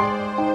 you